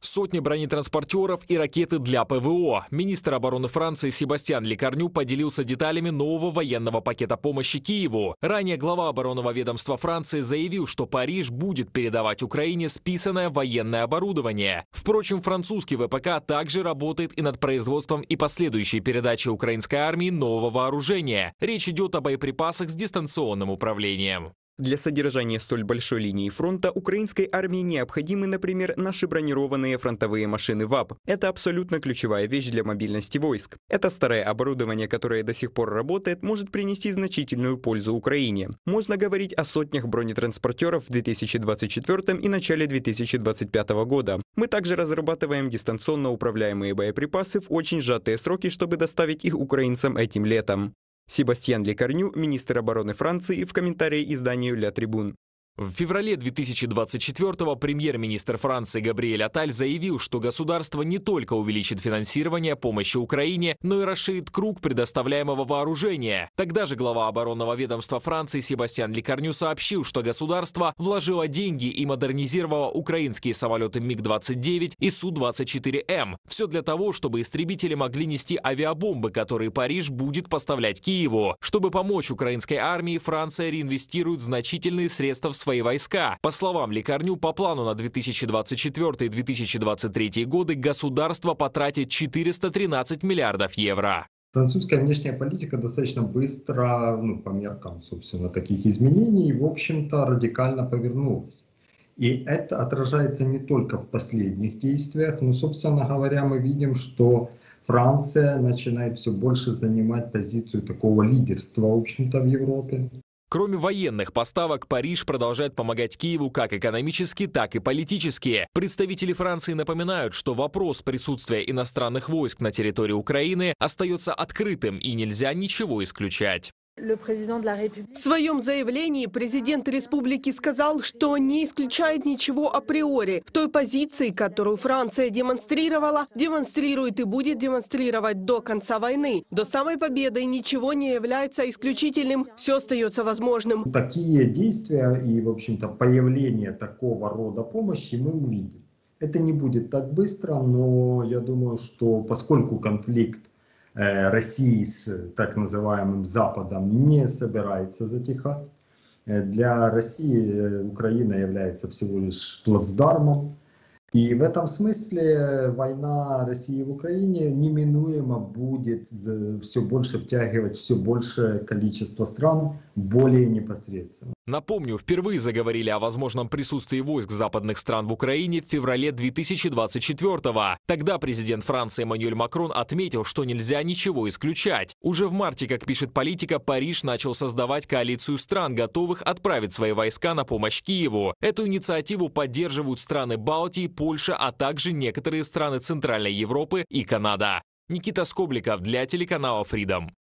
Сотни бронетранспортеров и ракеты для ПВО. Министр обороны Франции Себастьян Лекарню поделился деталями нового военного пакета помощи Киеву. Ранее глава оборонного ведомства Франции заявил, что Париж будет передавать Украине списанное военное оборудование. Впрочем, французский ВПК также работает и над производством и последующей передачей украинской армии нового вооружения. Речь идет о боеприпасах с дистанционным управлением. Для содержания столь большой линии фронта украинской армии необходимы, например, наши бронированные фронтовые машины ВАП. Это абсолютно ключевая вещь для мобильности войск. Это старое оборудование, которое до сих пор работает, может принести значительную пользу Украине. Можно говорить о сотнях бронетранспортеров в 2024 и начале 2025 года. Мы также разрабатываем дистанционно управляемые боеприпасы в очень сжатые сроки, чтобы доставить их украинцам этим летом. Себастьян Лекарню, министр обороны Франции, в комментарии изданию «Ля Трибун». В феврале 2024-го премьер-министр Франции Габриэль Аталь заявил, что государство не только увеличит финансирование помощи Украине, но и расширит круг предоставляемого вооружения. Тогда же глава оборонного ведомства Франции Себастьян Лекарню сообщил, что государство вложило деньги и модернизировало украинские самолеты МиГ-29 и Су-24М. Все для того, чтобы истребители могли нести авиабомбы, которые Париж будет поставлять Киеву. Чтобы помочь украинской армии, Франция реинвестирует значительные средства в свои свои войска. По словам Лекарню, по плану на 2024-2023 годы государство потратит 413 миллиардов евро. Французская внешняя политика достаточно быстро, ну, по меркам, собственно, таких изменений, в общем-то, радикально повернулась. И это отражается не только в последних действиях, но, собственно говоря, мы видим, что Франция начинает все больше занимать позицию такого лидерства, в общем-то, в Европе. Кроме военных поставок, Париж продолжает помогать Киеву как экономически, так и политически. Представители Франции напоминают, что вопрос присутствия иностранных войск на территории Украины остается открытым и нельзя ничего исключать. В своем заявлении президент республики сказал, что не исключает ничего априори. В той позиции, которую Франция демонстрировала, демонстрирует и будет демонстрировать до конца войны. До самой победы ничего не является исключительным, все остается возможным. Такие действия и, в общем-то, появление такого рода помощи мы увидим. Это не будет так быстро, но я думаю, что поскольку конфликт России с так называемым Западом не собирается затихать. Для России Украина является всего лишь плацдармом. И в этом смысле война России в Украине неминуемо будет все больше втягивать все большее количество стран более непосредственно. Напомню, впервые заговорили о возможном присутствии войск западных стран в Украине в феврале 2024-го. Тогда президент Франции Эммануэль Макрон отметил, что нельзя ничего исключать. Уже в марте, как пишет политика, Париж начал создавать коалицию стран, готовых отправить свои войска на помощь Киеву. Эту инициативу поддерживают страны Балтии, Польша, а также некоторые страны Центральной Европы и Канада. Никита Скобликов для телеканала Freedom.